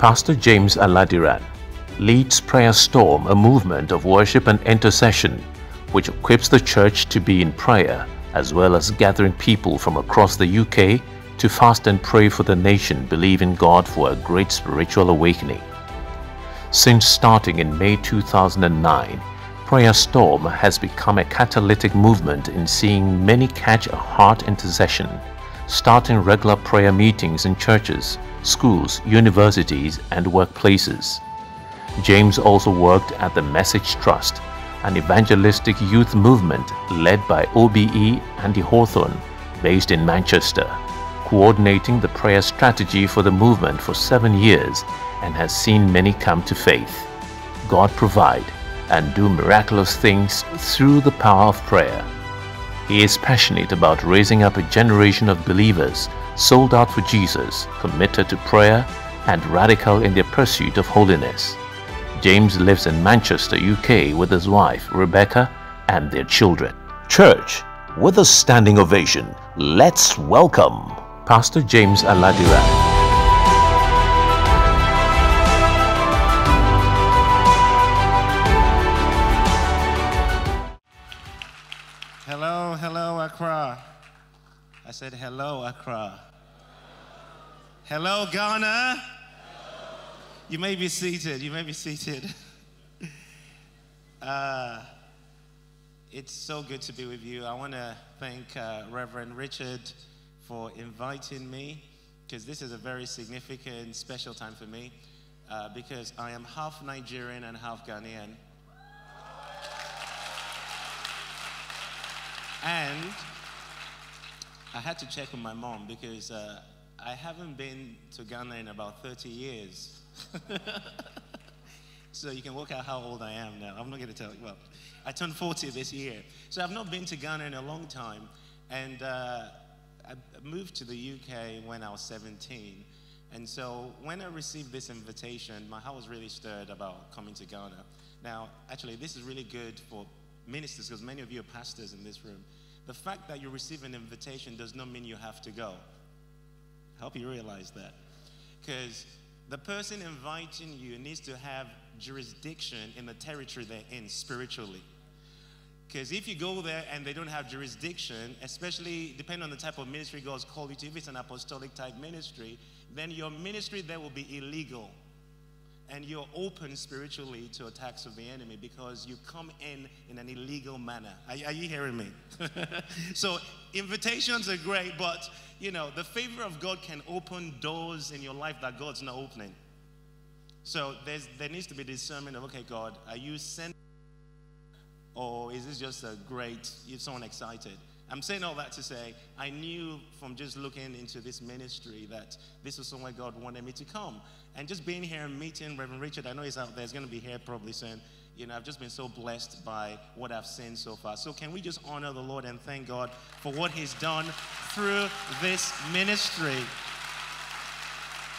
Pastor James Aladiran leads Prayer Storm, a movement of worship and intercession which equips the church to be in prayer as well as gathering people from across the UK to fast and pray for the nation, believing God for a great spiritual awakening. Since starting in May 2009, Prayer Storm has become a catalytic movement in seeing many catch a heart intercession, starting regular prayer meetings in churches, schools, universities, and workplaces. James also worked at the Message Trust, an evangelistic youth movement led by OBE Andy Hawthorne, based in Manchester, coordinating the prayer strategy for the movement for seven years and has seen many come to faith. God provide and do miraculous things through the power of prayer. He is passionate about raising up a generation of believers sold out for Jesus, committed to prayer, and radical in their pursuit of holiness. James lives in Manchester, UK with his wife, Rebecca, and their children. Church, with a standing ovation, let's welcome Pastor James Aladiran. Said, hello, Accra. Hello, Ghana. You may be seated. You may be seated. Uh, it's so good to be with you. I want to thank uh, Reverend Richard for inviting me because this is a very significant, special time for me uh, because I am half Nigerian and half Ghanaian. And I had to check with my mom because uh, I haven't been to Ghana in about 30 years. so you can work out how old I am now. I'm not going to tell you. Well, I turned 40 this year. So I've not been to Ghana in a long time. And uh, I moved to the UK when I was 17. And so when I received this invitation, my heart was really stirred about coming to Ghana. Now, actually, this is really good for ministers because many of you are pastors in this room. The fact that you receive an invitation does not mean you have to go. Hope you realize that. Because the person inviting you needs to have jurisdiction in the territory they're in spiritually. Because if you go there and they don't have jurisdiction, especially depending on the type of ministry God's called you to, if it's an apostolic type ministry, then your ministry there will be illegal and you're open spiritually to attacks of the enemy because you come in in an illegal manner. Are, are you hearing me? so invitations are great, but you know the favor of God can open doors in your life that God's not opening. So there's, there needs to be discernment of okay, God, are you sending, or is this just a great? Is someone excited? I'm saying all that to say, I knew from just looking into this ministry that this was somewhere God wanted me to come. And just being here and meeting Reverend Richard, I know he's out there, he's going to be here probably soon. You know, I've just been so blessed by what I've seen so far. So, can we just honor the Lord and thank God for what He's done through this ministry?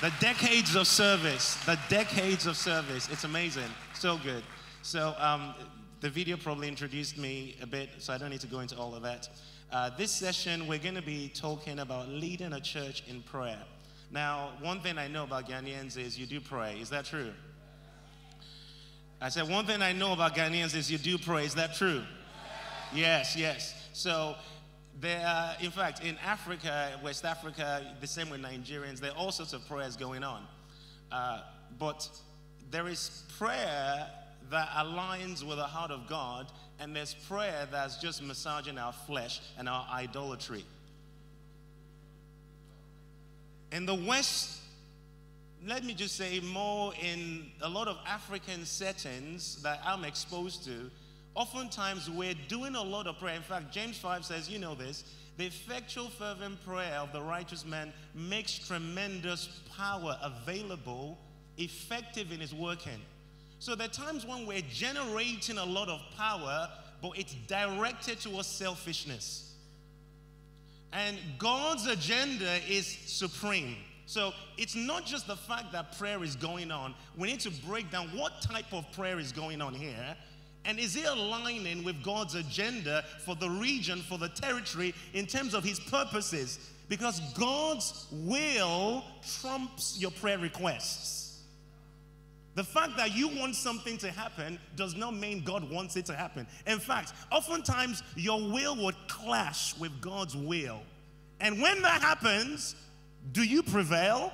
The decades of service, the decades of service. It's amazing. So good. So, um, the video probably introduced me a bit, so I don't need to go into all of that. Uh, this session, we're going to be talking about leading a church in prayer. Now, one thing I know about Ghanaians is you do pray. Is that true? I said, one thing I know about Ghanaians is you do pray. Is that true? Yes, yes. So, there in fact, in Africa, West Africa, the same with Nigerians, there are all sorts of prayers going on. Uh, but there is prayer that aligns with the heart of God, and there's prayer that's just massaging our flesh and our idolatry. In the West, let me just say more in a lot of African settings that I'm exposed to, oftentimes we're doing a lot of prayer. In fact, James 5 says, you know this, the effectual fervent prayer of the righteous man makes tremendous power available, effective in his working. So there are times when we're generating a lot of power, but it's directed towards selfishness. And God's agenda is supreme. So it's not just the fact that prayer is going on. We need to break down what type of prayer is going on here. And is it aligning with God's agenda for the region, for the territory, in terms of his purposes? Because God's will trumps your prayer requests. The fact that you want something to happen does not mean God wants it to happen. In fact, oftentimes your will would clash with God's will. And when that happens, do you prevail?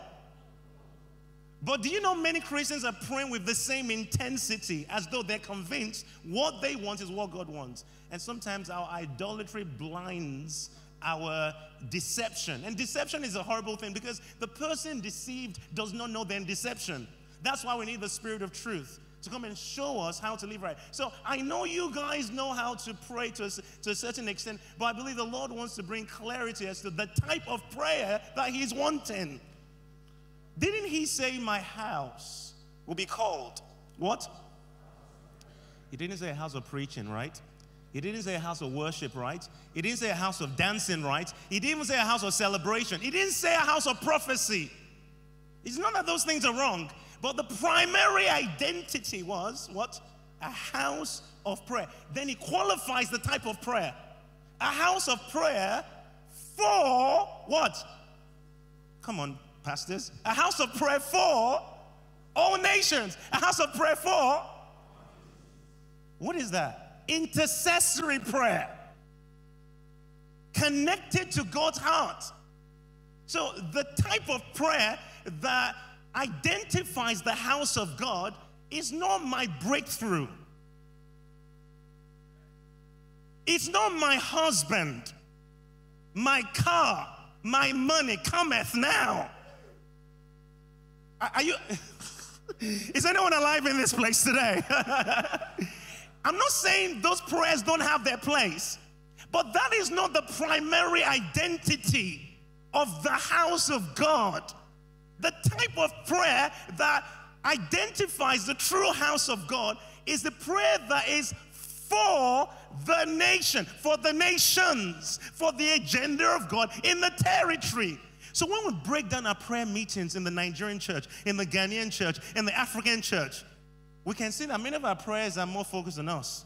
But do you know many Christians are praying with the same intensity as though they're convinced what they want is what God wants? And sometimes our idolatry blinds our deception. And deception is a horrible thing because the person deceived does not know their deception. That's why we need the spirit of truth to come and show us how to live right. So I know you guys know how to pray to a, to a certain extent, but I believe the Lord wants to bring clarity as to the type of prayer that He's wanting. Didn't He say, My house will be called what? He didn't say a house of preaching, right? He didn't say a house of worship, right? He didn't say a house of dancing, right? He didn't say a house of celebration. He didn't say a house of prophecy. It's not that those things are wrong, but the primary identity was what? A house of prayer. Then he qualifies the type of prayer. A house of prayer for what? Come on, pastors. A house of prayer for all nations. A house of prayer for what is that? Intercessory prayer. Connected to God's heart. So the type of prayer that identifies the house of God is not my breakthrough. It's not my husband, my car, my money cometh now. Are you? Is anyone alive in this place today? I'm not saying those prayers don't have their place, but that is not the primary identity of the house of God. The type of prayer that identifies the true house of God is the prayer that is for the nation, for the nations, for the agenda of God in the territory. So when we break down our prayer meetings in the Nigerian church, in the Ghanaian church, in the African church, we can see that many of our prayers are more focused on us.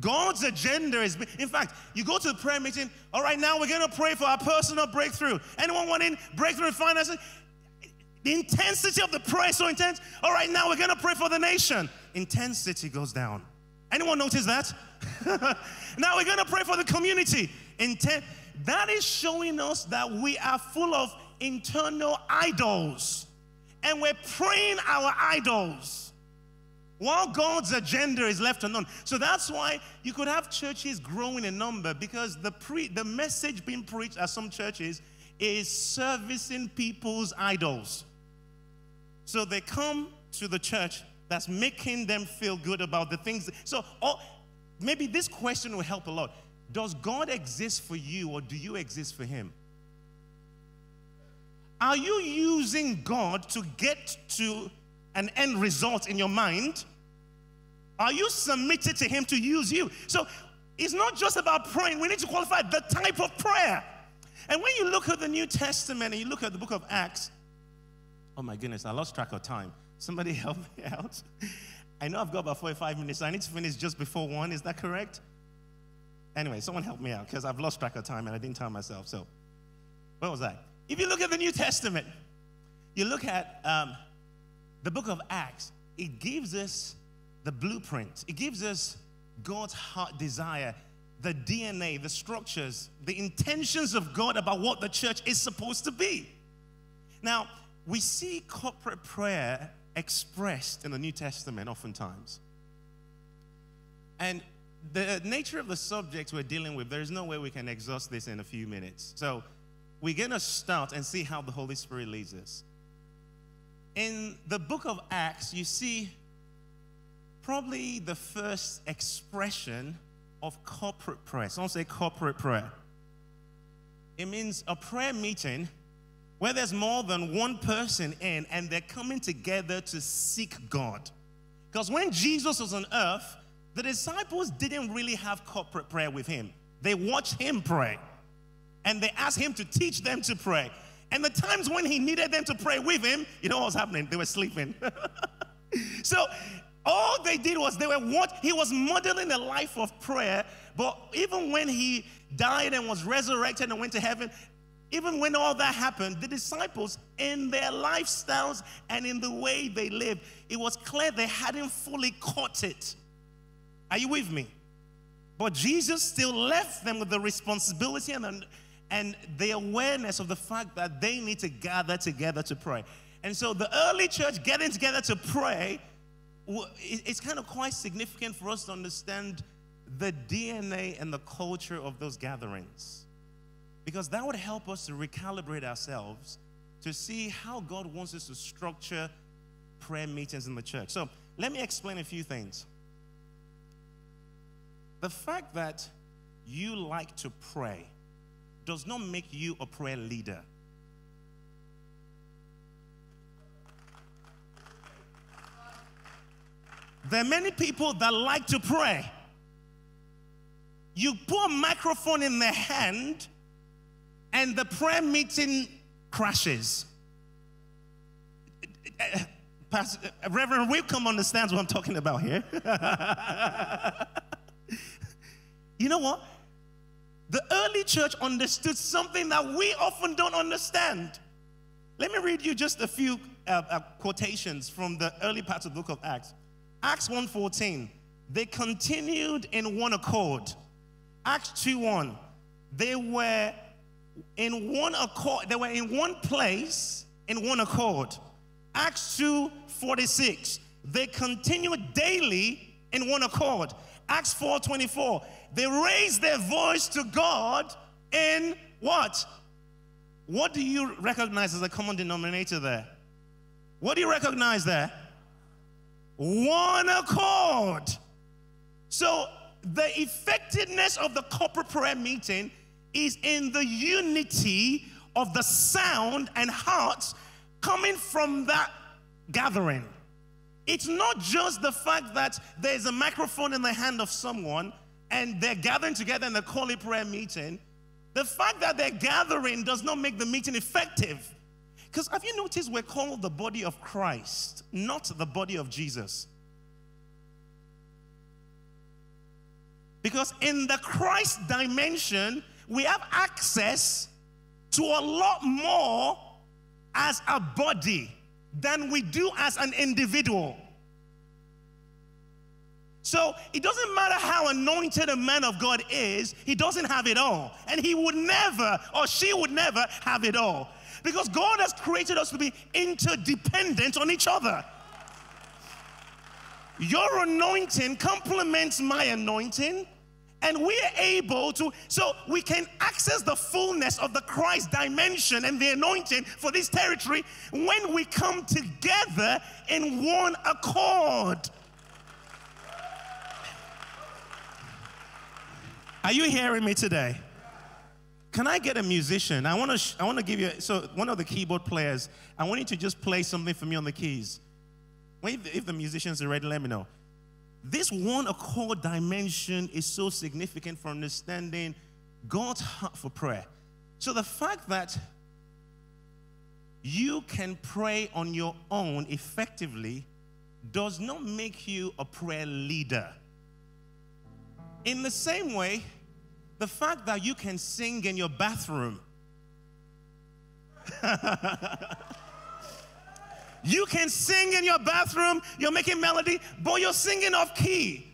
God's agenda is, in fact, you go to the prayer meeting, all right, now we're going to pray for our personal breakthrough. Anyone wanting breakthrough in finances? The intensity of the prayer is so intense. All right, now we're going to pray for the nation. Intensity goes down. Anyone notice that? now we're going to pray for the community. Intent. That is showing us that we are full of internal idols. And we're praying our idols while God's agenda is left unknown. So that's why you could have churches growing in number because the, pre- the message being preached at some churches is servicing people's idols. So they come to the church that's making them feel good about the things. So oh, maybe this question will help a lot. Does God exist for you or do you exist for Him? Are you using God to get to an end result in your mind? Are you submitted to Him to use you? So it's not just about praying, we need to qualify the type of prayer. And when you look at the New Testament and you look at the book of Acts, oh my goodness, I lost track of time. Somebody help me out. I know I've got about 45 minutes, so I need to finish just before one. Is that correct? Anyway, someone help me out because I've lost track of time and I didn't tell myself. So, what was that? If you look at the New Testament, you look at um, the book of Acts, it gives us the blueprint, it gives us God's heart desire, the DNA, the structures, the intentions of God about what the church is supposed to be. Now, we see corporate prayer expressed in the New Testament oftentimes. And the nature of the subject we're dealing with, there's no way we can exhaust this in a few minutes. So we're going to start and see how the Holy Spirit leads us in the book of Acts, you see probably the first expression of corporate prayer. Someone say corporate prayer. It means a prayer meeting where there's more than one person in and they're coming together to seek God. Because when Jesus was on earth, the disciples didn't really have corporate prayer with him. They watched him pray and they asked him to teach them to pray. And the times when he needed them to pray with him, you know what was happening? They were sleeping. so all they did was they were what he was modeling a life of prayer. But even when he died and was resurrected and went to heaven, even when all that happened, the disciples, in their lifestyles and in the way they lived, it was clear they hadn't fully caught it. Are you with me? But Jesus still left them with the responsibility and, and the awareness of the fact that they need to gather together to pray. And so the early church getting together to pray, it's kind of quite significant for us to understand the DNA and the culture of those gatherings. Because that would help us to recalibrate ourselves to see how God wants us to structure prayer meetings in the church. So let me explain a few things. The fact that you like to pray does not make you a prayer leader. There are many people that like to pray. You put a microphone in their hand, and the prayer meeting crashes. Pastor, Reverend Whitcomb understands what I'm talking about here. you know what? The early church understood something that we often don't understand. Let me read you just a few uh, uh, quotations from the early parts of the book of Acts. Acts 1:14, they continued in one accord. Acts 2:1, they were in one accord, they were in one place in one accord. Acts 2:46, they continued daily in one accord. Acts 4:24, they raised their voice to God in what? What do you recognize as a common denominator there? What do you recognize there? One accord. So the effectiveness of the corporate prayer meeting is in the unity of the sound and hearts coming from that gathering. It's not just the fact that there's a microphone in the hand of someone and they're gathering together in the call prayer meeting. The fact that they're gathering does not make the meeting effective. Because have you noticed we're called the body of Christ, not the body of Jesus? Because in the Christ dimension, we have access to a lot more as a body than we do as an individual. So it doesn't matter how anointed a man of God is, he doesn't have it all. And he would never, or she would never, have it all. Because God has created us to be interdependent on each other. Your anointing complements my anointing and we are able to, so we can access the fullness of the Christ dimension and the anointing for this territory when we come together in one accord. Are you hearing me today? Can I get a musician? I want to. Sh- I want to give you. So one of the keyboard players. I want you to just play something for me on the keys. If the musicians are ready, let me know. This one accord dimension is so significant for understanding God's heart for prayer. So the fact that you can pray on your own effectively does not make you a prayer leader. In the same way, the fact that you can sing in your bathroom You can sing in your bathroom, you're making melody, but you're singing off key.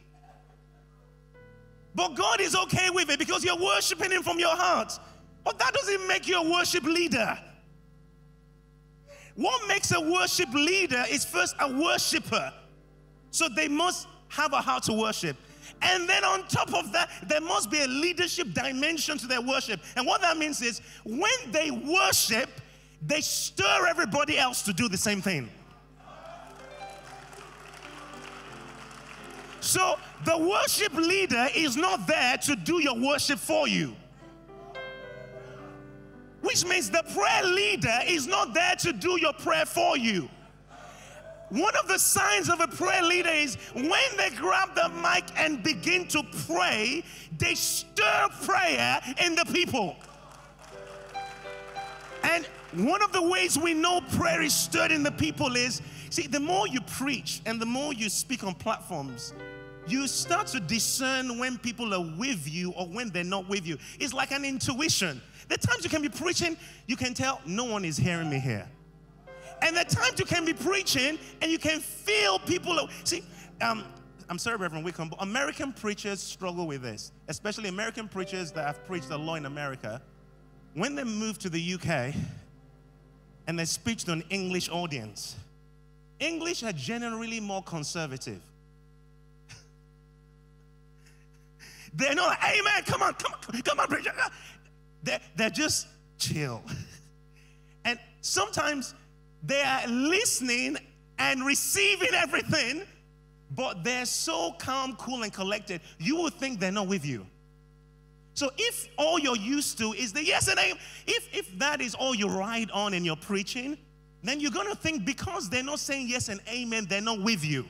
But God is okay with it because you're worshiping Him from your heart. But that doesn't make you a worship leader. What makes a worship leader is first a worshiper. So they must have a heart to worship. And then on top of that, there must be a leadership dimension to their worship. And what that means is when they worship, they stir everybody else to do the same thing. So the worship leader is not there to do your worship for you. Which means the prayer leader is not there to do your prayer for you. One of the signs of a prayer leader is when they grab the mic and begin to pray, they stir prayer in the people. And one of the ways we know prayer is stirred in the people is see, the more you preach and the more you speak on platforms, you start to discern when people are with you or when they're not with you. It's like an intuition. The times you can be preaching, you can tell no one is hearing me here. And the times you can be preaching and you can feel people. See, um, I'm sorry, Reverend Wickham, but American preachers struggle with this, especially American preachers that have preached the law in America. When they move to the UK and they speak to an English audience, English are generally more conservative. They're not like, amen, come on, come on, come on, preacher. They're, they're just chill. And sometimes they are listening and receiving everything, but they're so calm, cool, and collected, you will think they're not with you. So if all you're used to is the yes and amen, if, if that is all you ride on in your preaching, then you're going to think because they're not saying yes and amen, they're not with you.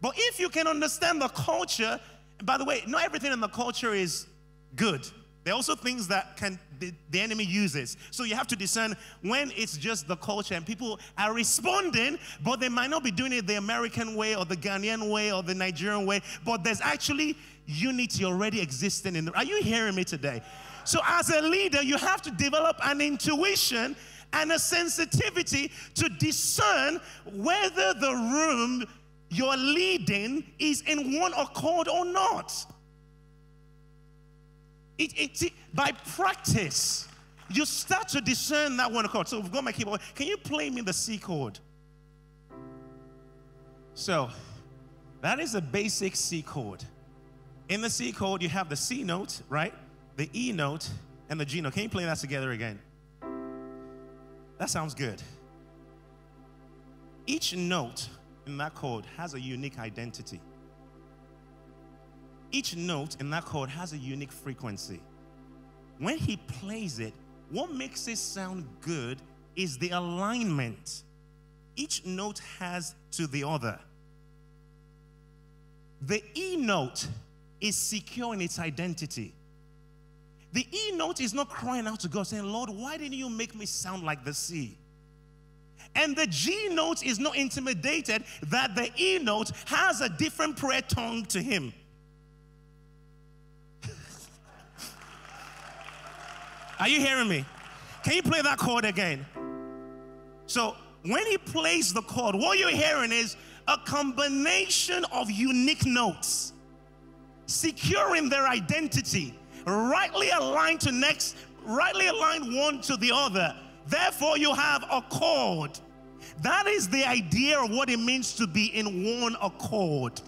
But if you can understand the culture, by the way, not everything in the culture is good. There are also things that can the, the, enemy uses. So you have to discern when it's just the culture and people are responding, but they might not be doing it the American way or the Ghanaian way or the Nigerian way, but there's actually unity already existing in the Are you hearing me today? So as a leader, you have to develop an intuition and a sensitivity to discern whether the room you're leading is in one accord or not. It, it, it, by practice, you start to discern that one accord So we've got my keyboard. Can you play me the C chord? So that is a basic C chord. In the C chord, you have the C note, right? The E note and the G note. Can you play that together again? That sounds good. Each note in that chord has a unique identity each note in that chord has a unique frequency. When he plays it, what makes it sound good is the alignment each note has to the other. The E note is secure in its identity. The E note is not crying out to God saying, Lord, why didn't you make me sound like the C? And the G note is not intimidated that the E note has a different prayer tongue to him. Are you hearing me? Can you play that chord again? So, when he plays the chord, what you're hearing is a combination of unique notes, securing their identity, rightly aligned to next, rightly aligned one to the other. Therefore, you have a chord. That is the idea of what it means to be in one accord.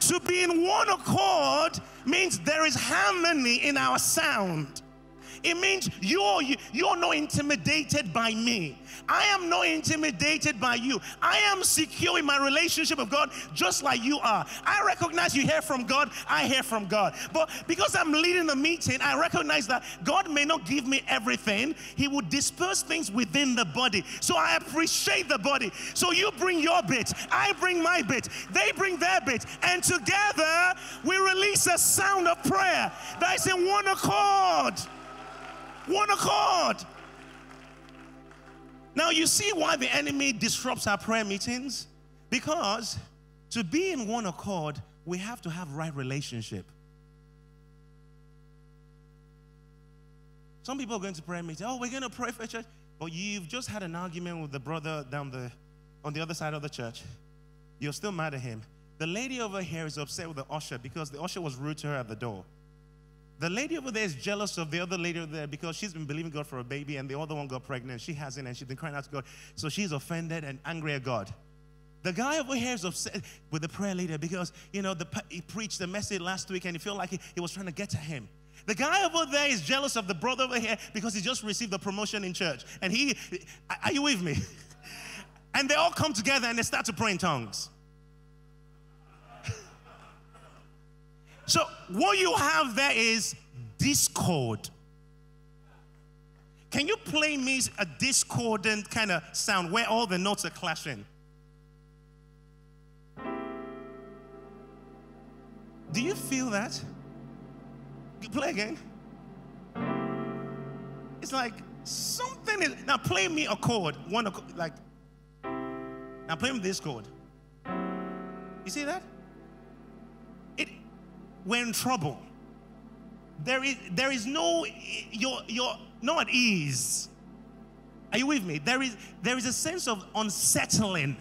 To be in one accord means there is harmony in our sound. It means you're, you're not intimidated by me. I am not intimidated by you. I am secure in my relationship with God just like you are. I recognize you hear from God, I hear from God. But because I'm leading the meeting, I recognize that God may not give me everything, He will disperse things within the body. So I appreciate the body. So you bring your bit, I bring my bit, they bring their bit, and together we release a sound of prayer that is in one accord. One accord. Now, you see why the enemy disrupts our prayer meetings? Because to be in one accord, we have to have right relationship. Some people are going to prayer meeting. Oh, we're going to pray for church. But you've just had an argument with the brother down the on the other side of the church. You're still mad at him. The lady over here is upset with the usher because the usher was rude to her at the door. The lady over there is jealous of the other lady over there because she's been believing God for a baby and the other one got pregnant. She hasn't and she's been crying out to God. So she's offended and angry at God. The guy over here is upset with the prayer leader because, you know, the, he preached the message last week and he felt like he, he was trying to get to him. The guy over there is jealous of the brother over here because he just received a promotion in church. And he, are you with me? and they all come together and they start to pray in tongues. So, what you have there is discord. Can you play me a discordant kind of sound where all the notes are clashing? Do you feel that? You play again. It's like something is now play me a chord, one like now play me this chord. You see that? We're in trouble. There is, there is no, you're, you're not ease. Are you with me? There is, there is a sense of unsettling.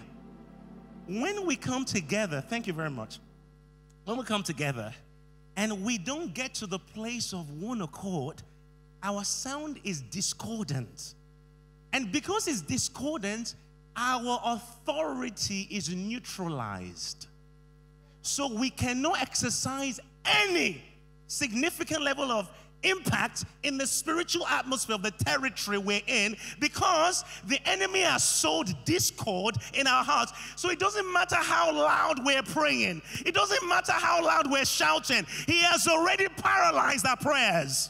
When we come together, thank you very much. When we come together and we don't get to the place of one accord, our sound is discordant. And because it's discordant, our authority is neutralized. So we cannot exercise any significant level of impact in the spiritual atmosphere of the territory we're in because the enemy has sowed discord in our hearts. So it doesn't matter how loud we're praying, it doesn't matter how loud we're shouting, he has already paralyzed our prayers.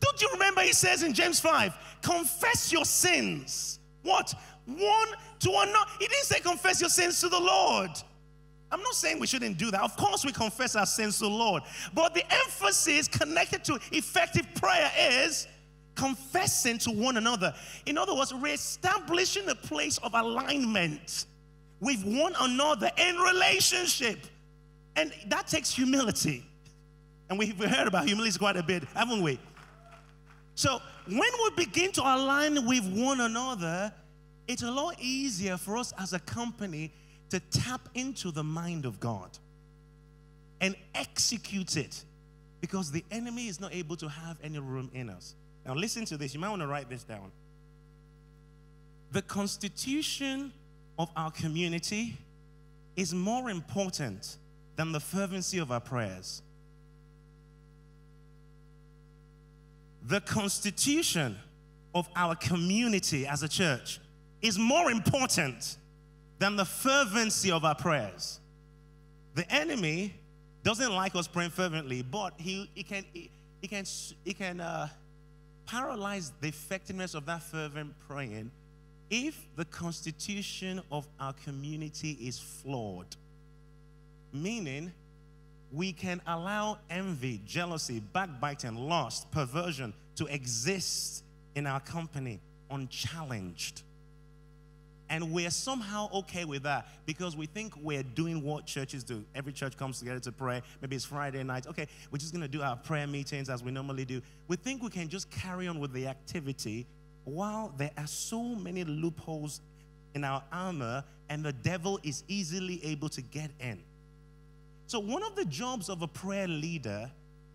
Don't you remember he says in James 5, confess your sins. What? One to another. He didn't say confess your sins to the Lord. I'm not saying we shouldn't do that. Of course, we confess our sins to the Lord. But the emphasis connected to effective prayer is confessing to one another. In other words, reestablishing a place of alignment with one another in relationship. And that takes humility. And we've heard about humility quite a bit, haven't we? So when we begin to align with one another, it's a lot easier for us as a company to tap into the mind of God and execute it because the enemy is not able to have any room in us. Now, listen to this. You might want to write this down. The constitution of our community is more important than the fervency of our prayers. The constitution of our community as a church is more important than the fervency of our prayers. The enemy doesn't like us praying fervently, but he, he can, he, he can, he can uh, paralyze the effectiveness of that fervent praying if the constitution of our community is flawed. Meaning, we can allow envy, jealousy, backbiting, lust, perversion to exist in our company unchallenged. And we're somehow okay with that because we think we're doing what churches do. Every church comes together to pray. Maybe it's Friday night. Okay, we're just going to do our prayer meetings as we normally do. We think we can just carry on with the activity while there are so many loopholes in our armor and the devil is easily able to get in. So, one of the jobs of a prayer leader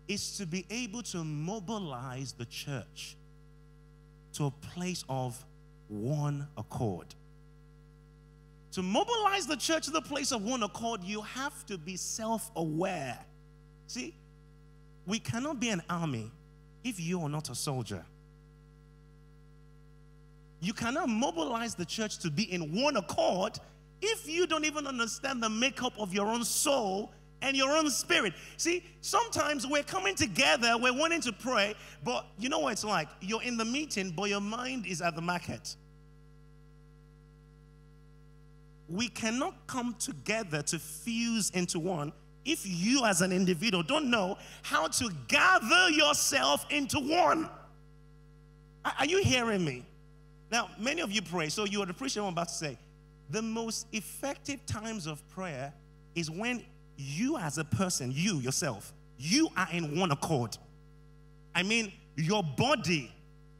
is to be able to mobilize the church to a place of one accord. To mobilize the church to the place of one accord, you have to be self aware. See, we cannot be an army if you are not a soldier. You cannot mobilize the church to be in one accord if you don't even understand the makeup of your own soul and your own spirit. See, sometimes we're coming together, we're wanting to pray, but you know what it's like? You're in the meeting, but your mind is at the market we cannot come together to fuse into one if you as an individual don't know how to gather yourself into one. Are you hearing me? Now, many of you pray, so you would appreciate what I'm about to say. The most effective times of prayer is when you, as a person, you yourself, you are in one accord. I mean, your body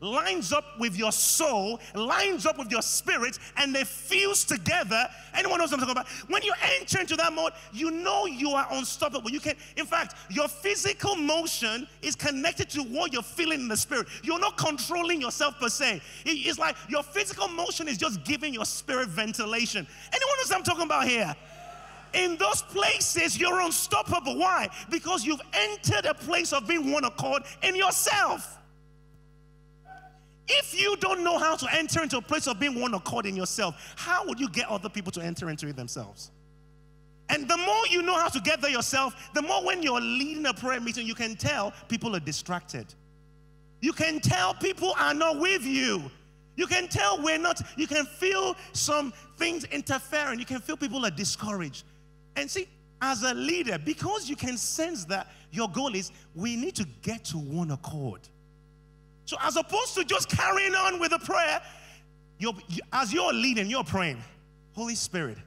lines up with your soul, lines up with your spirit, and they fuse together. Anyone knows what I'm talking about? When you enter into that mode, you know you are unstoppable. You can, in fact, your physical motion is connected to what you're feeling in the spirit. You're not controlling yourself per se. It's like your physical motion is just giving your spirit ventilation. Anyone knows what I'm talking about here? in those places you're unstoppable. Why? Because you've entered a place of being one accord in yourself. If you don't know how to enter into a place of being one accord in yourself, how would you get other people to enter into it themselves? And the more you know how to get there yourself, the more when you're leading a prayer meeting, you can tell people are distracted. You can tell people are not with you. You can tell we're not, you can feel some things interfering. You can feel people are discouraged. And see, as a leader, because you can sense that your goal is we need to get to one accord. So, as opposed to just carrying on with the prayer, you're, as you're leading, you're praying, Holy Spirit,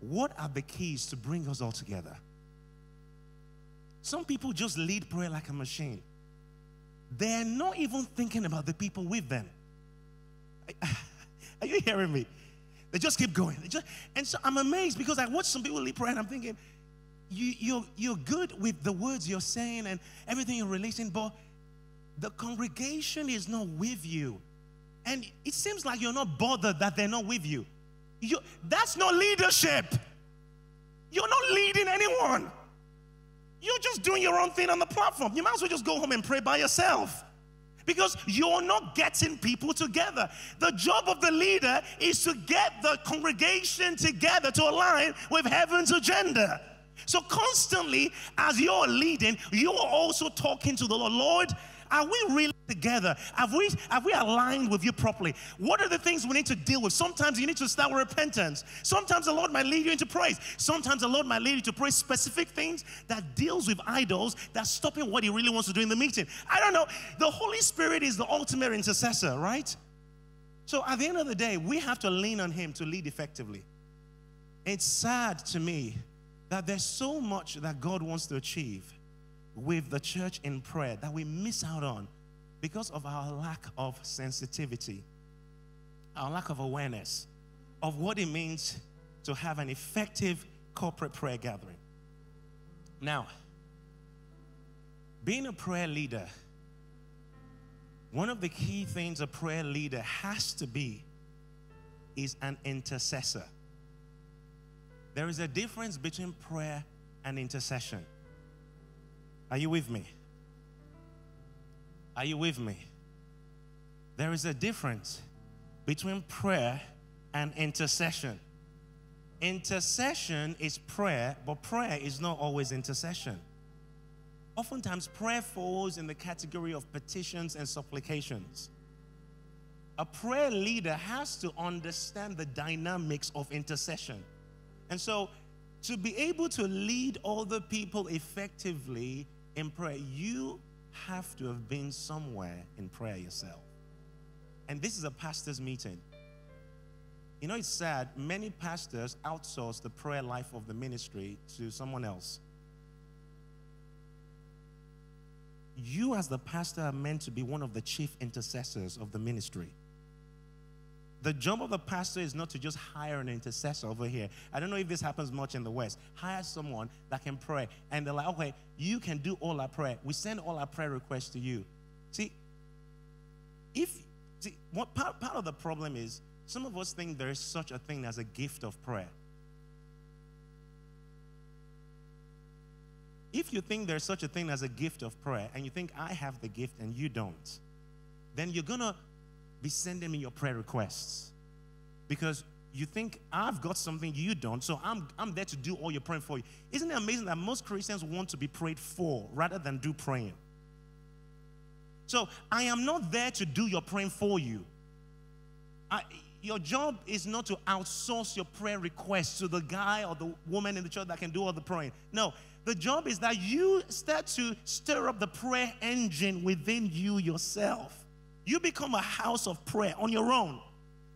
what are the keys to bring us all together? Some people just lead prayer like a machine. They're not even thinking about the people with them. Are you hearing me? They just keep going. Just, and so I'm amazed because I watch some people lead prayer and I'm thinking, you, you're, you're good with the words you're saying and everything you're releasing, but the congregation is not with you. And it seems like you're not bothered that they're not with you. you that's not leadership. You're not leading anyone. You're just doing your own thing on the platform. You might as well just go home and pray by yourself because you're not getting people together. The job of the leader is to get the congregation together to align with heaven's agenda. So, constantly, as you're leading, you're also talking to the Lord. Lord, are we really together? Have we, have we aligned with you properly? What are the things we need to deal with? Sometimes you need to start with repentance. Sometimes the Lord might lead you into praise. Sometimes the Lord might lead you to pray specific things that deals with idols that's stopping what He really wants to do in the meeting. I don't know. The Holy Spirit is the ultimate intercessor, right? So at the end of the day, we have to lean on Him to lead effectively. It's sad to me that there's so much that God wants to achieve with the church in prayer that we miss out on because of our lack of sensitivity, our lack of awareness of what it means to have an effective corporate prayer gathering. Now, being a prayer leader, one of the key things a prayer leader has to be is an intercessor. There is a difference between prayer and intercession. Are you with me? Are you with me? There is a difference between prayer and intercession. Intercession is prayer, but prayer is not always intercession. Oftentimes, prayer falls in the category of petitions and supplications. A prayer leader has to understand the dynamics of intercession. And so, to be able to lead all the people effectively, in prayer, you have to have been somewhere in prayer yourself. And this is a pastor's meeting. You know, it's sad. Many pastors outsource the prayer life of the ministry to someone else. You, as the pastor, are meant to be one of the chief intercessors of the ministry. The job of the pastor is not to just hire an intercessor over here. I don't know if this happens much in the West. Hire someone that can pray. And they're like, okay, you can do all our prayer. We send all our prayer requests to you. See, if, see, what part, part of the problem is some of us think there is such a thing as a gift of prayer. If you think there's such a thing as a gift of prayer and you think I have the gift and you don't, then you're going to be sending me your prayer requests because you think I've got something you don't, so I'm, I'm there to do all your praying for you. Isn't it amazing that most Christians want to be prayed for rather than do praying? So I am not there to do your praying for you. I, your job is not to outsource your prayer requests to the guy or the woman in the church that can do all the praying. No, the job is that you start to stir up the prayer engine within you yourself you become a house of prayer on your own.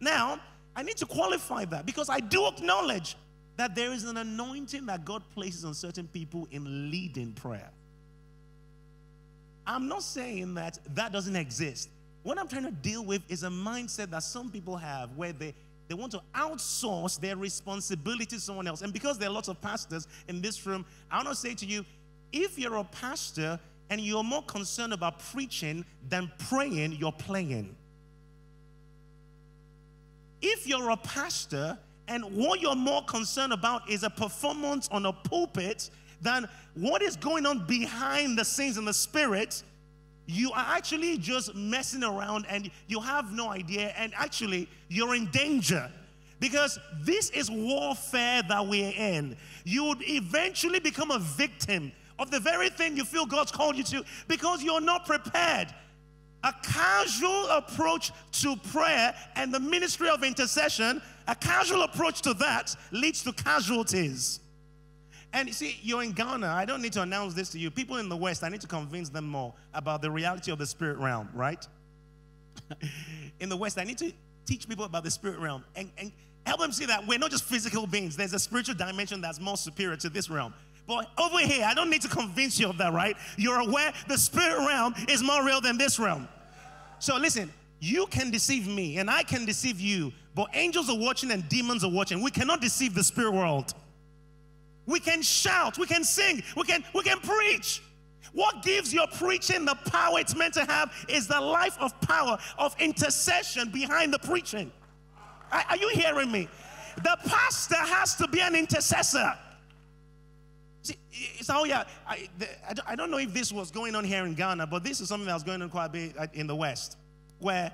Now, I need to qualify that because I do acknowledge that there is an anointing that God places on certain people in leading prayer. I'm not saying that that doesn't exist. What I'm trying to deal with is a mindset that some people have where they, they want to outsource their responsibility to someone else. And because there are lots of pastors in this room, I want to say to you if you're a pastor, and you're more concerned about preaching than praying, you're playing. If you're a pastor and what you're more concerned about is a performance on a pulpit than what is going on behind the scenes in the spirit, you are actually just messing around and you have no idea, and actually, you're in danger. Because this is warfare that we're in. You would eventually become a victim of the very thing you feel God's called you to because you're not prepared. A casual approach to prayer and the ministry of intercession, a casual approach to that leads to casualties. And you see, you're in Ghana. I don't need to announce this to you. People in the West, I need to convince them more about the reality of the spirit realm, right? in the West, I need to teach people about the spirit realm. And, and Help them see that we're not just physical beings. There's a spiritual dimension that's more superior to this realm. But over here, I don't need to convince you of that, right? You're aware the spirit realm is more real than this realm. So listen, you can deceive me and I can deceive you, but angels are watching and demons are watching. We cannot deceive the spirit world. We can shout, we can sing, we can we can preach. What gives your preaching the power it's meant to have is the life of power, of intercession behind the preaching. Are, are you hearing me? The pastor has to be an intercessor. See, it's, yeah, I, the, I don't know if this was going on here in Ghana, but this is something that was going on quite a bit in the West, where,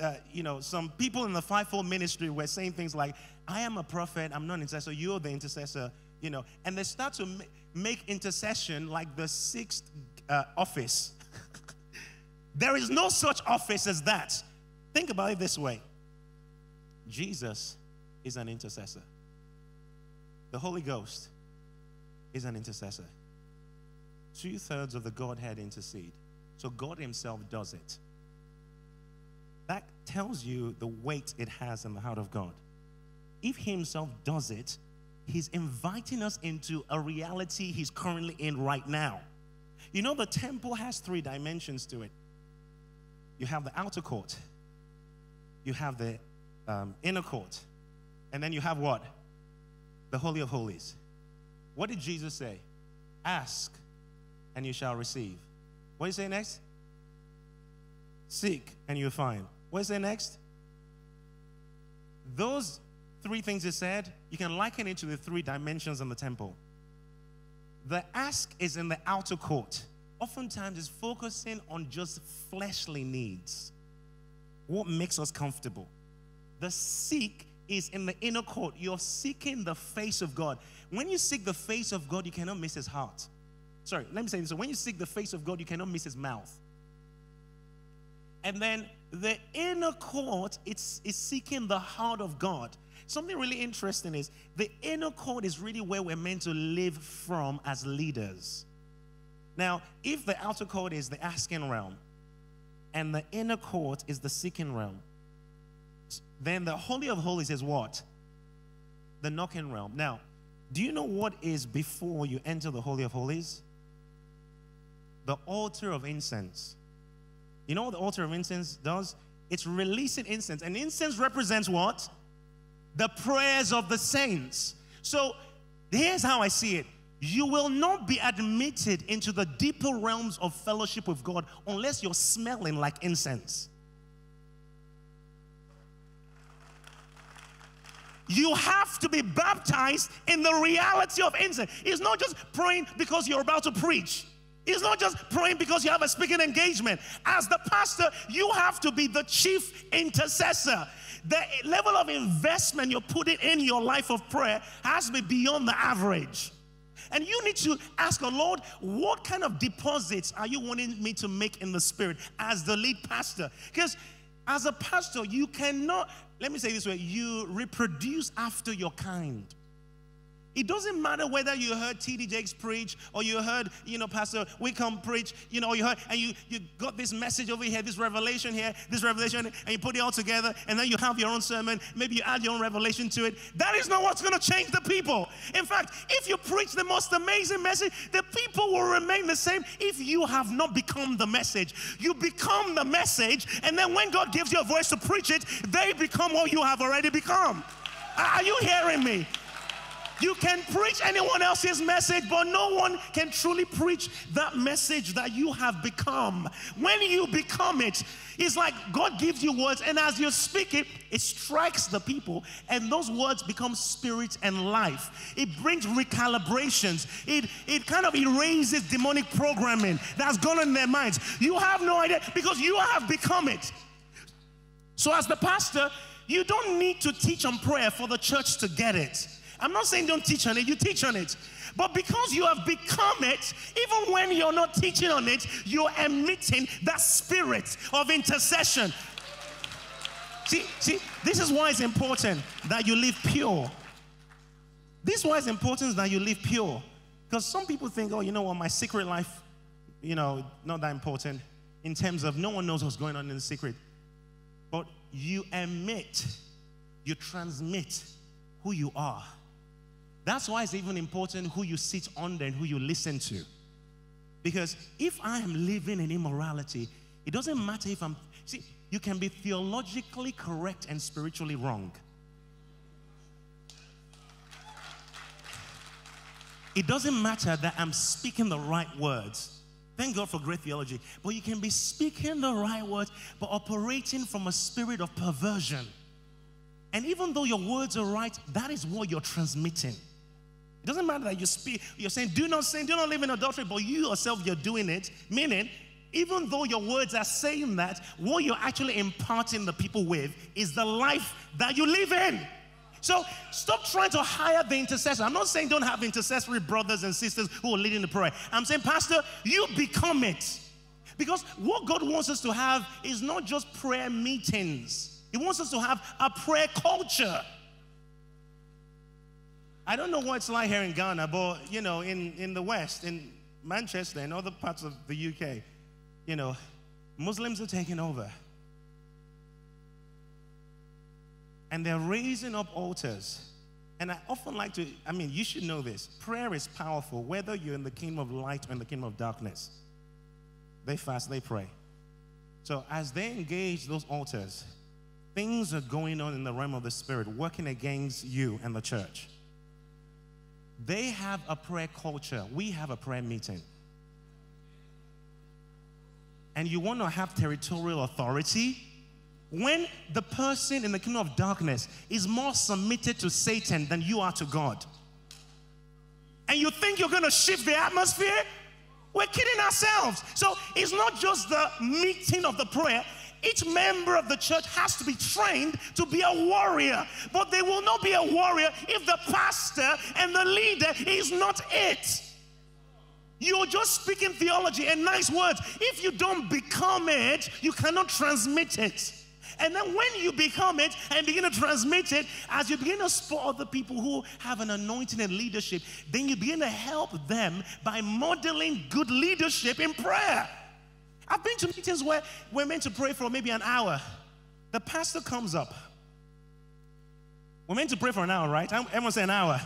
uh, you know, some people in the fivefold ministry were saying things like, I am a prophet, I'm not an intercessor, you're the intercessor, you know, and they start to make intercession like the sixth uh, office. there is no such office as that. Think about it this way Jesus is an intercessor, the Holy Ghost is an intercessor. Two thirds of the Godhead intercede. So God Himself does it. That tells you the weight it has in the heart of God. If He Himself does it, He's inviting us into a reality He's currently in right now. You know, the temple has three dimensions to it you have the outer court, you have the um, inner court, and then you have what? The Holy of Holies. What did Jesus say? Ask and you shall receive. What do you say next? Seek and you'll find. What did he say next? Those three things he said, you can liken it to the three dimensions in the temple. The ask is in the outer court. Oftentimes, it's focusing on just fleshly needs. What makes us comfortable? The seek is in the inner court. You're seeking the face of God. When you seek the face of God, you cannot miss his heart. Sorry, let me say this. So when you seek the face of God, you cannot miss his mouth. And then the inner court, it's, it's seeking the heart of God. Something really interesting is the inner court is really where we're meant to live from as leaders. Now, if the outer court is the asking realm and the inner court is the seeking realm, then the Holy of Holies is what? The knocking realm. Now, do you know what is before you enter the Holy of Holies? The altar of incense. You know what the altar of incense does? It's releasing incense. And incense represents what? The prayers of the saints. So here's how I see it you will not be admitted into the deeper realms of fellowship with God unless you're smelling like incense. You have to be baptized in the reality of incense. It's not just praying because you're about to preach. It's not just praying because you have a speaking engagement. As the pastor, you have to be the chief intercessor. The level of investment you're putting in your life of prayer has to be beyond the average. And you need to ask the Lord, what kind of deposits are you wanting me to make in the spirit as the lead pastor? Because as a pastor, you cannot, let me say this way, you reproduce after your kind. It doesn't matter whether you heard T.D. Jakes preach or you heard, you know, Pastor Wickham preach, you know, you heard, and you, you got this message over here, this revelation here, this revelation, and you put it all together, and then you have your own sermon. Maybe you add your own revelation to it. That is not what's going to change the people. In fact, if you preach the most amazing message, the people will remain the same if you have not become the message. You become the message, and then when God gives you a voice to preach it, they become what you have already become. Are you hearing me? You can preach anyone else's message, but no one can truly preach that message that you have become. When you become it, it's like God gives you words, and as you speak it, it strikes the people, and those words become spirit and life. It brings recalibrations, it, it kind of erases demonic programming that's gone in their minds. You have no idea because you have become it. So, as the pastor, you don't need to teach on prayer for the church to get it. I'm not saying don't teach on it, you teach on it. But because you have become it, even when you're not teaching on it, you're emitting that spirit of intercession. See, see, this is why it's important that you live pure. This is why it's important that you live pure. Because some people think, oh, you know what, my secret life, you know, not that important in terms of no one knows what's going on in the secret. But you emit you transmit who you are. That's why it's even important who you sit under and who you listen to. Because if I am living in immorality, it doesn't matter if I'm, see, you can be theologically correct and spiritually wrong. It doesn't matter that I'm speaking the right words. Thank God for great theology. But you can be speaking the right words, but operating from a spirit of perversion. And even though your words are right, that is what you're transmitting. It doesn't matter that you speak, you're saying, do not sin, do not live in adultery, but you yourself, you're doing it. Meaning, even though your words are saying that, what you're actually imparting the people with is the life that you live in. So stop trying to hire the intercessor. I'm not saying don't have intercessory brothers and sisters who are leading the prayer. I'm saying, Pastor, you become it. Because what God wants us to have is not just prayer meetings. He wants us to have a prayer culture. I don't know what it's like here in Ghana, but you know, in, in the West, in Manchester and other parts of the UK, you know, Muslims are taking over. And they're raising up altars. And I often like to, I mean, you should know this. Prayer is powerful, whether you're in the kingdom of light or in the kingdom of darkness. They fast, they pray. So as they engage those altars, things are going on in the realm of the spirit working against you and the church. They have a prayer culture, we have a prayer meeting. And you want to have territorial authority? When the person in the kingdom of darkness is more submitted to Satan than you are to God, and you think you're going to shift the atmosphere, we're kidding ourselves. So it's not just the meeting of the prayer, each member of the church has to be trained to be a warrior. But they will not be a warrior if the pastor and the leader is not it. You're just speaking theology and nice words. If you don't become it, you cannot transmit it. And then when you become it and begin to transmit it, as you begin to support other people who have an anointing and leadership, then you begin to help them by modeling good leadership in prayer. I've been to meetings where we're meant to pray for maybe an hour. The pastor comes up. We're meant to pray for an hour, right? Everyone say an hour.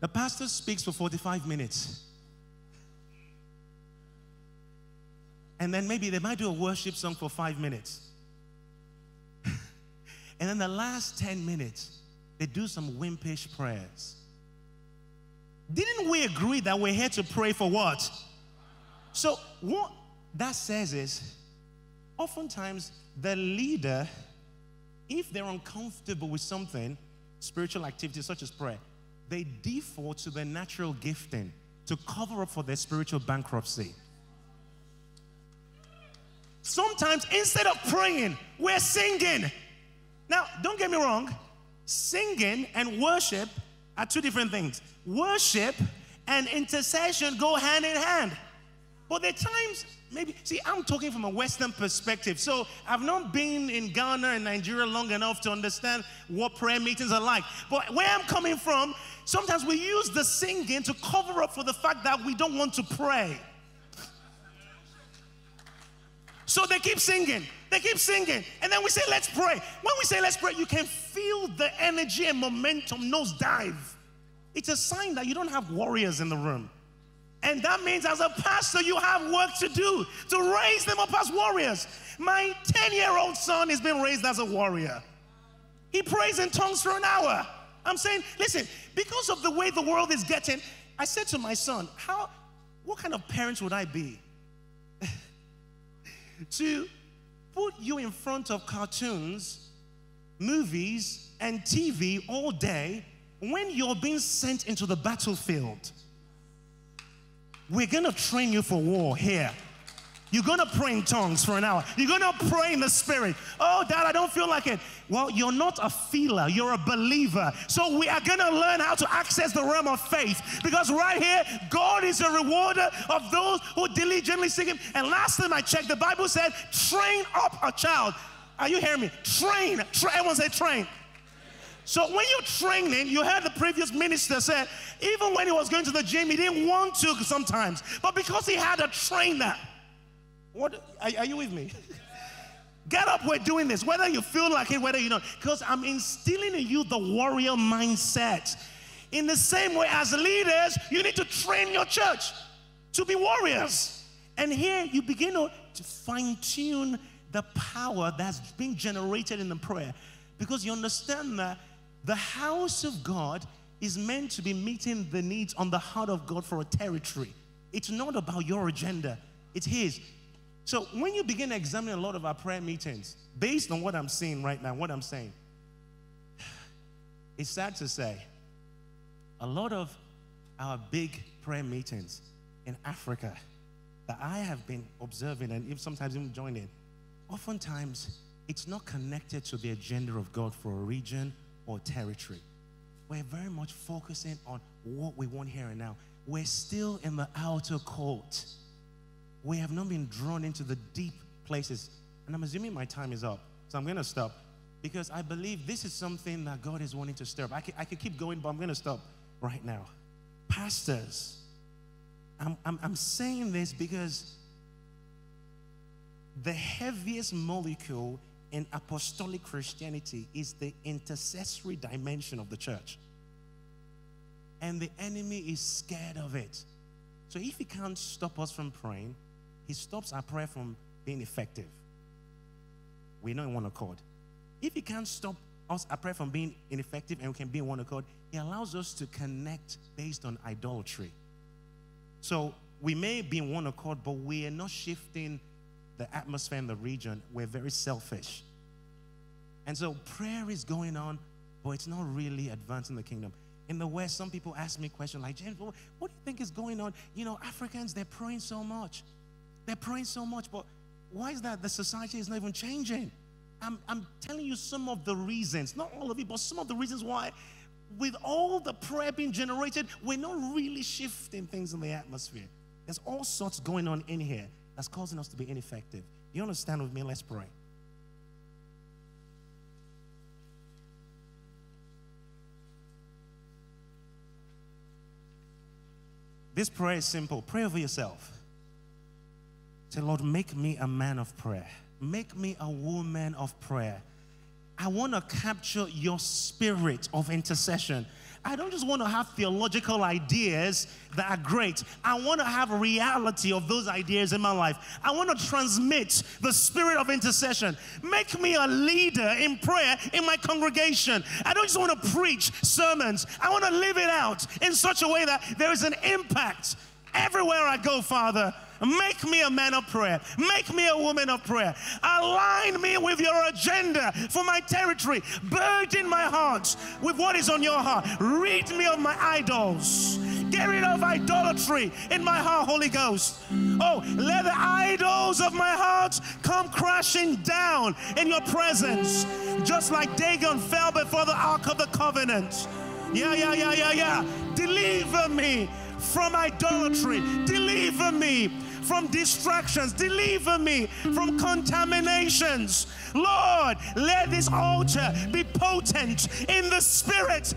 The pastor speaks for 45 minutes. And then maybe they might do a worship song for five minutes. and then the last 10 minutes, they do some wimpish prayers. Didn't we agree that we're here to pray for what? So, what that says is oftentimes the leader, if they're uncomfortable with something, spiritual activity such as prayer, they default to their natural gifting to cover up for their spiritual bankruptcy. Sometimes instead of praying, we're singing. Now, don't get me wrong, singing and worship are two different things. Worship and intercession go hand in hand. But there are times maybe, see, I'm talking from a Western perspective. So I've not been in Ghana and Nigeria long enough to understand what prayer meetings are like. But where I'm coming from, sometimes we use the singing to cover up for the fact that we don't want to pray. So they keep singing. They keep singing. And then we say, let's pray. When we say, let's pray, you can feel the energy and momentum nosedive. It's a sign that you don't have warriors in the room. And that means, as a pastor, you have work to do to raise them up as warriors. My 10 year old son is being raised as a warrior. He prays in tongues for an hour. I'm saying, listen, because of the way the world is getting, I said to my son, how, what kind of parents would I be? to put you in front of cartoons, movies, and TV all day when you're being sent into the battlefield. We're going to train you for war here. You're going to pray in tongues for an hour. You're going to pray in the spirit. Oh, Dad, I don't feel like it. Well, you're not a feeler, you're a believer. So we are going to learn how to access the realm of faith because right here, God is a rewarder of those who diligently seek Him. And last time I checked, the Bible said, train up a child. Are you hearing me? Train. Tra- everyone say train. So when you're training, you heard the previous minister said, even when he was going to the gym, he didn't want to sometimes. But because he had a trainer, what are, are you with me? Get up, we're doing this, whether you feel like it, whether you don't, because I'm instilling in you the warrior mindset. In the same way, as leaders, you need to train your church to be warriors. And here you begin to, to fine tune the power that's being generated in the prayer because you understand that the house of God is meant to be meeting the needs on the heart of God for a territory. It's not about your agenda, it's His. So when you begin examining a lot of our prayer meetings, based on what I'm seeing right now, what I'm saying, it's sad to say, a lot of our big prayer meetings in Africa that I have been observing and sometimes even joining, oftentimes it's not connected to the agenda of God for a region or territory. We're very much focusing on what we want here and now. We're still in the outer court. We have not been drawn into the deep places. And I'm assuming my time is up. So I'm going to stop because I believe this is something that God is wanting to stir up. I can, I can keep going, but I'm going to stop right now. Pastors, I'm, I'm, I'm saying this because the heaviest molecule in apostolic Christianity is the intercessory dimension of the church. And the enemy is scared of it. So if he can't stop us from praying, he stops our prayer from being effective. We know in one accord. If he can't stop us our prayer from being ineffective and we can be in one accord, he allows us to connect based on idolatry. So we may be in one accord, but we are not shifting the atmosphere in the region. We're very selfish. And so prayer is going on, but it's not really advancing the kingdom. In the West, some people ask me questions like, James, what do you think is going on? You know, Africans, they're praying so much. They're praying so much, but why is that the society is not even changing? I'm, I'm telling you some of the reasons, not all of it, but some of the reasons why, with all the prayer being generated, we're not really shifting things in the atmosphere. There's all sorts going on in here that's causing us to be ineffective. You understand with me? Let's pray. This prayer is simple. Pray over yourself. Say, Lord, make me a man of prayer. Make me a woman of prayer. I want to capture your spirit of intercession. I don't just want to have theological ideas that are great. I want to have reality of those ideas in my life. I want to transmit the spirit of intercession. Make me a leader in prayer in my congregation. I don't just want to preach sermons, I want to live it out in such a way that there is an impact everywhere I go, Father. Make me a man of prayer. Make me a woman of prayer. Align me with your agenda for my territory. Burden my heart with what is on your heart. Rid me of my idols. Get rid of idolatry in my heart, Holy Ghost. Oh, let the idols of my heart come crashing down in your presence, just like Dagon fell before the Ark of the Covenant. Yeah, yeah, yeah, yeah, yeah. Deliver me from idolatry. Deliver me from distractions. Deliver me from contaminations. Lord, let this altar be potent in the spirit.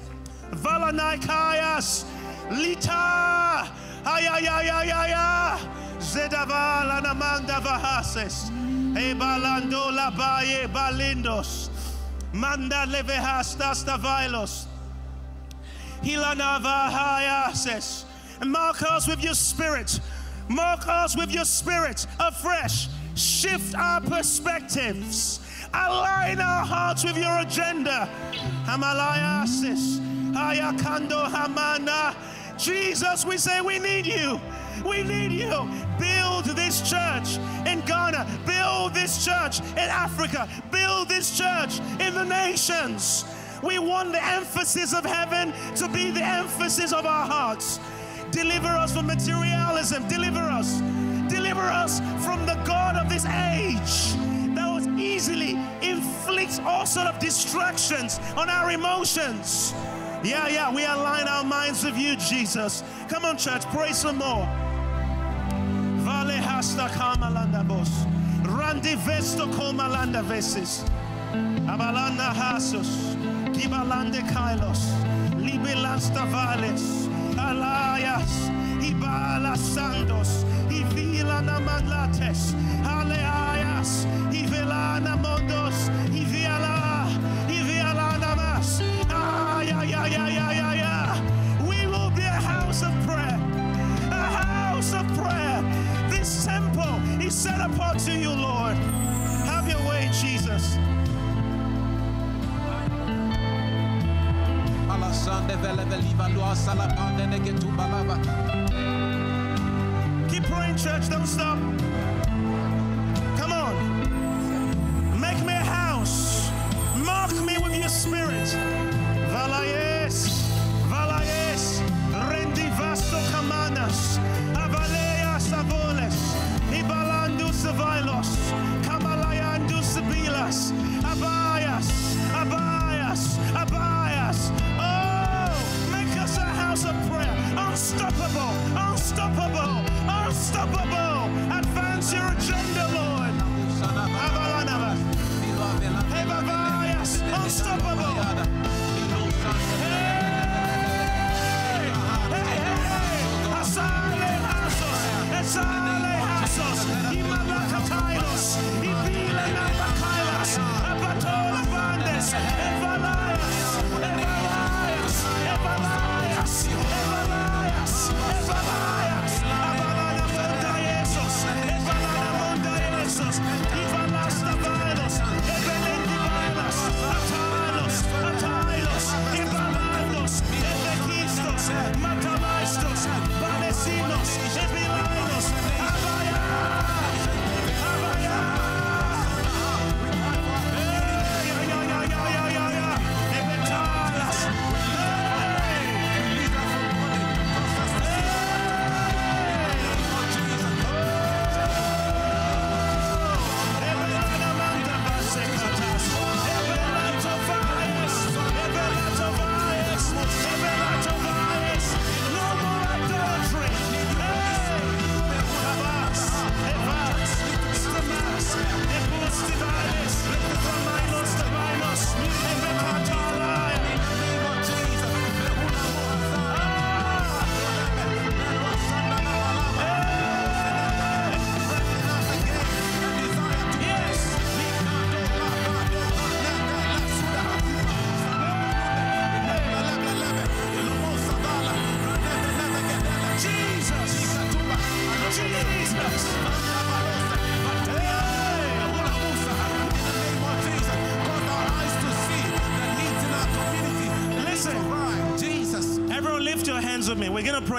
Valanaikayas, Lita, Ayayayayaya, Zedavala Namanda Vahases, Ebalando Labaye Balindos, Manda Levehastas Davailos, Hilana Vahayases, mark us with your spirit Mark us with your spirit afresh. Shift our perspectives. Align our hearts with your agenda. Hamalayasis. Hayakando Hamana. Jesus, we say we need you. We need you. Build this church in Ghana. Build this church in Africa. Build this church in the nations. We want the emphasis of heaven to be the emphasis of our hearts. Deliver us from materialism. Deliver us. Deliver us from the God of this age that was easily inflicts all sort of distractions on our emotions. Yeah, yeah, we align our minds with you, Jesus. Come on, church, pray some more. Vale hasta kamalanda bos. Randi vesto komalanda vesis. Abalanda hasos. Kibalande kailos. Libilasta vales. We will be a house of prayer, a house of prayer. This temple is set apart to you, Lord. Sande Vele Keep praying, church, don't stop.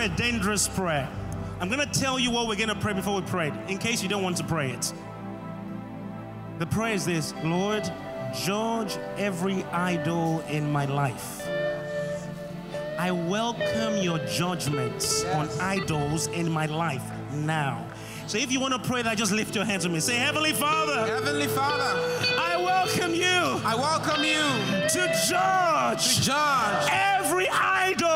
A dangerous prayer. I'm going to tell you what we're going to pray before we pray it, in case you don't want to pray it. The prayer is this Lord, judge every idol in my life. I welcome your judgments on idols in my life now. So if you want to pray that, just lift your hands with me. Say, Heavenly Father, Heavenly Father, I welcome you I welcome you to judge to judge every idol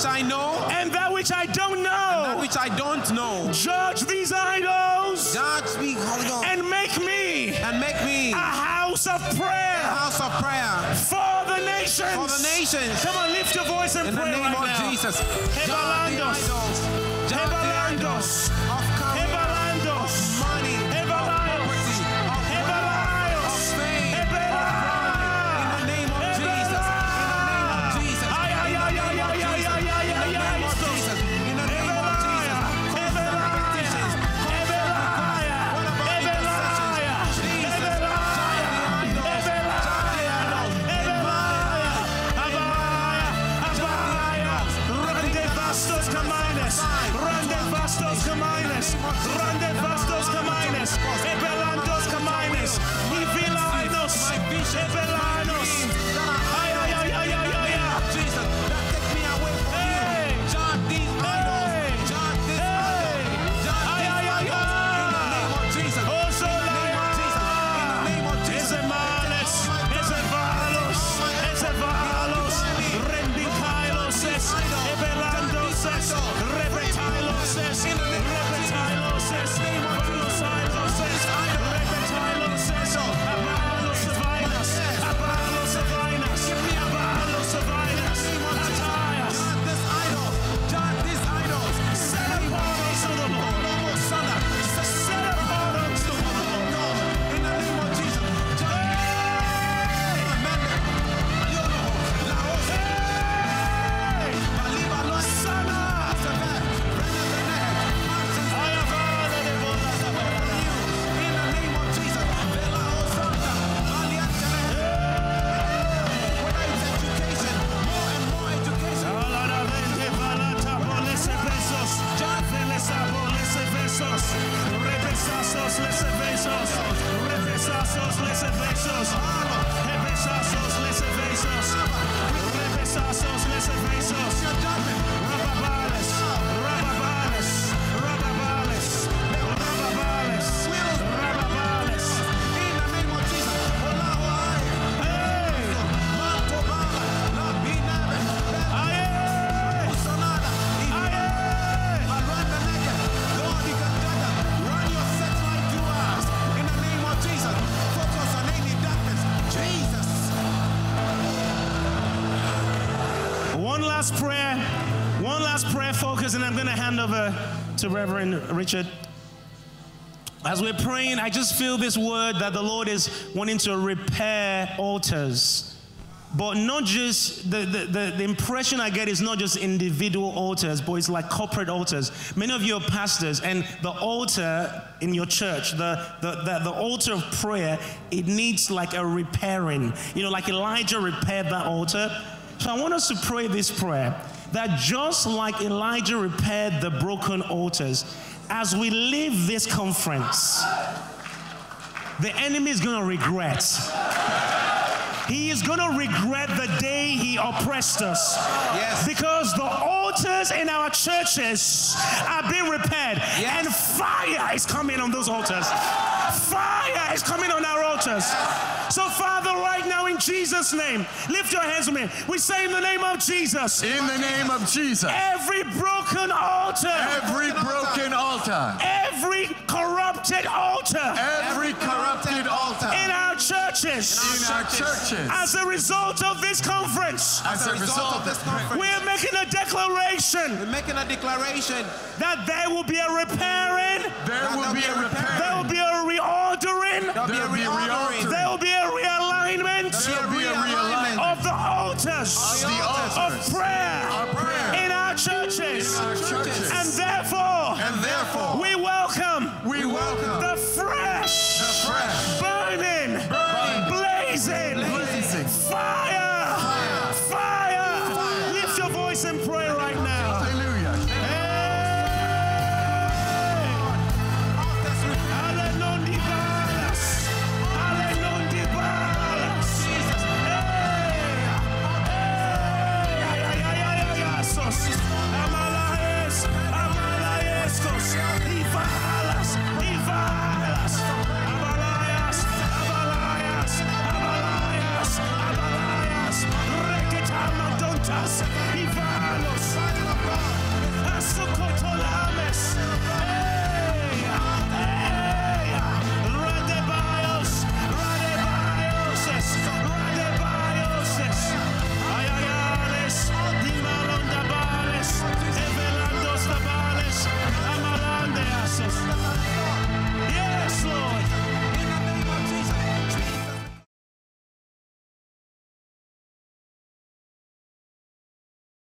which I know, and that which I don't that know. which I don't know. Judge these idols Judge me, Holy Ghost, and make me and make me a house of a prayer house of prayer for the nations. for the nations. Come on, lift your voice and In the name right of now. Jesus. Hebalandos. idols. Hebalandos. of Hebalandos. Jesus. Focus, and I'm going to hand over to Reverend Richard. As we're praying, I just feel this word that the Lord is wanting to repair altars. But not just, the, the, the, the, impression I get is not just individual altars, but it's like corporate altars. Many of you are pastors, and the altar in your church, the, the, the, the altar of prayer, it needs like a repairing. You know, like Elijah repaired that altar. So I want us to pray this prayer that just like Elijah repaired the broken altars, as we leave this conference, the enemy is going to regret. He is going to regret the day he oppressed us. Yes. Because the altars in our churches are being repaired. Yes. And fire is coming on those altars. Fire is coming on our altars. So, Father, right now in Jesus' name, lift your hands with me. We say in the name of Jesus. In the name of Jesus. Every broken altar. Every broken altar. Every corrupted altar. Every corrupted altar. In our churches. In our churches. As a result of this conference. As a result of this conference. We're making a declaration. We're making a declaration. That there will be a repairing. There will be a repairing. There will be a reordering. There'll be a